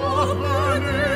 Amen.